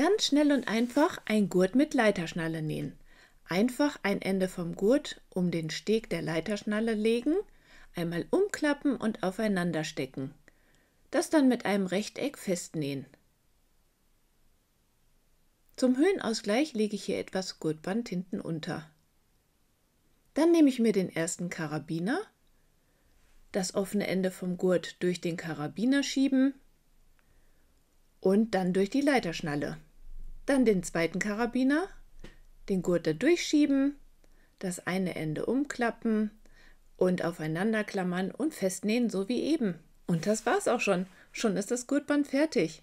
Ganz schnell und einfach ein Gurt mit Leiterschnalle nähen. Einfach ein Ende vom Gurt um den Steg der Leiterschnalle legen, einmal umklappen und aufeinander stecken. Das dann mit einem Rechteck festnähen. Zum Höhenausgleich lege ich hier etwas Gurtband hinten unter. Dann nehme ich mir den ersten Karabiner, das offene Ende vom Gurt durch den Karabiner schieben und dann durch die Leiterschnalle. Dann den zweiten Karabiner, den Gurt da durchschieben, das eine Ende umklappen und aufeinander klammern und festnähen, so wie eben. Und das war's auch schon. Schon ist das Gurtband fertig.